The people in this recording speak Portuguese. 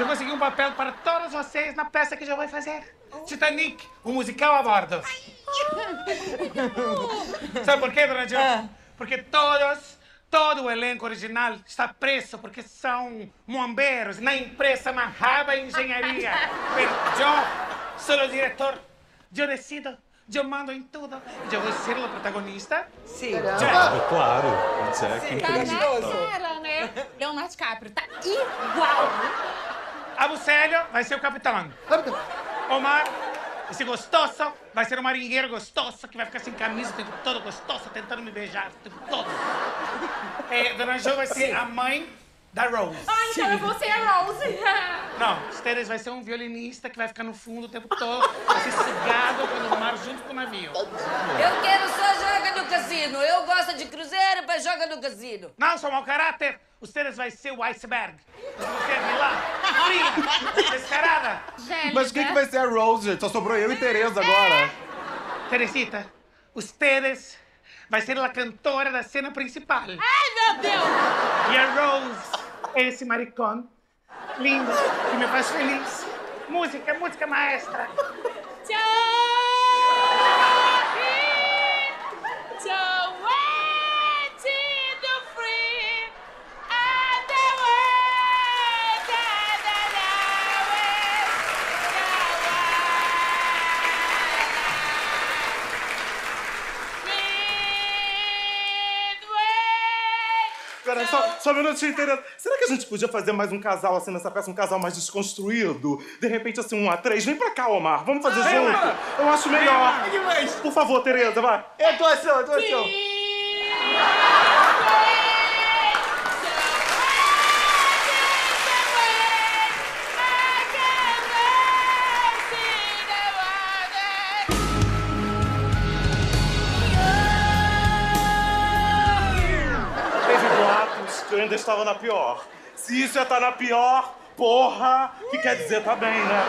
Já consegui um papel para todos vocês na peça que já vou fazer. Titanic, o musical a bordo. Sabe por quê, dona Jo? Ah. Porque todos, todo o elenco original está preso porque são bombeiros na empresa Mahaba Engenharia. Mas eu sou o diretor, eu decido, eu mando em tudo. Eu vou ser o protagonista. Sim. Claro, o Jack Tá incrível. na cara, né? Leonardo DiCaprio tá igual. Abucelho vai ser o capitão. Omar, esse gostoso, vai ser o marinheiro gostoso que vai ficar sem camisa o tempo todo gostoso, tentando me beijar o tempo todo. É, Dona Jo vai ser a mãe da Rose. Ah, então eu vou ser a Rose. Não, Steres vai ser um violinista que vai ficar no fundo o tempo todo, vai ser sugado pelo mar junto com o navio. Eu quero só joga no cassino. Eu gosto de cruzeiro pra joga no cassino. Não, sou mau caráter. O Steres vai ser o iceberg. Você é vilã, fria, descarada. Mas quem que vai ser a Rose, gente? Só sobrou eu e Tereza agora. Teresita, o Steres vai ser a cantora da cena principal. Ai, meu Deus. E a Rose é esse maricón lindo que me faz feliz. Música, música maestra. Peraí, só, só um minutinho, Tereza. Será que a gente podia fazer mais um casal assim nessa peça, um casal mais desconstruído? De repente, assim, um A3. Vem pra cá, Omar. Vamos fazer Vem, junto. Omar. Eu acho melhor. Que mais? Por favor, Tereza, vai. Eu tô assim, eu tô assim. Ainda estava na pior. Se isso é tá na pior, porra, que quer dizer tá bem, né?